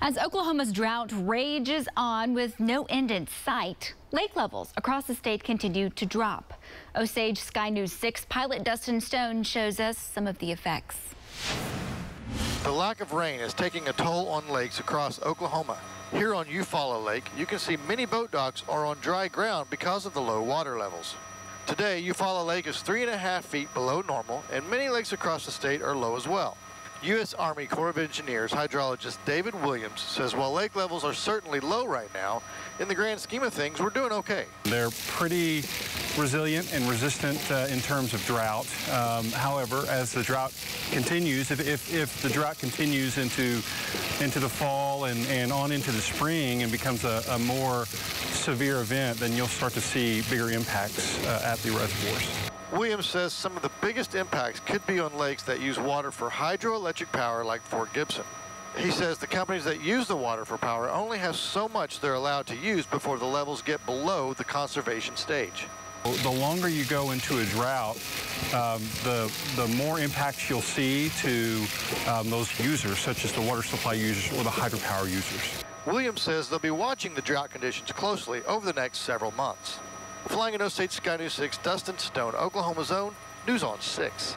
As Oklahoma's drought rages on with no end in sight, lake levels across the state continue to drop. Osage Sky News 6 pilot Dustin Stone shows us some of the effects. The lack of rain is taking a toll on lakes across Oklahoma. Here on Eufaula Lake, you can see many boat docks are on dry ground because of the low water levels. Today, Eufaula Lake is three and a half feet below normal, and many lakes across the state are low as well. U.S. Army Corps of Engineers hydrologist David Williams says while lake levels are certainly low right now, in the grand scheme of things, we're doing okay. They're pretty resilient and resistant uh, in terms of drought. Um, however, as the drought continues, if, if, if, the drought continues into, into the fall and, and on into the spring and becomes a, a more severe event, then you'll start to see bigger impacts uh, at the reservoirs. Williams says some of the biggest impacts could be on lakes that use water for hydroelectric power like Fort Gibson. He says the companies that use the water for power only have so much they're allowed to use before the levels get below the conservation stage. The longer you go into a drought, um, the, the more impacts you'll see to um, those users, such as the water supply users or the hydropower users. Williams says they'll be watching the drought conditions closely over the next several months. Flying in Osage Sky News 6, Dustin Stone, Oklahoma's Own, News on 6.